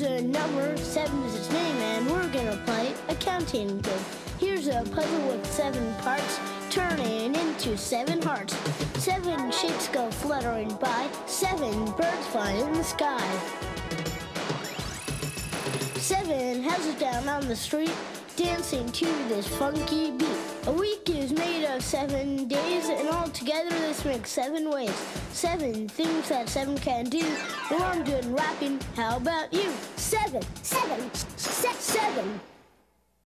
Here's a number, seven is its name, and we're gonna play a counting game. Here's a puzzle with seven parts, turning into seven hearts. Seven shapes go fluttering by, seven birds fly in the sky. Seven houses down on the street, dancing to this funky beat. A week is made of seven days, and all together this makes seven ways. Seven things that seven can do. Well, I'm doing rapping. How about you? Seven, seven, se- seven.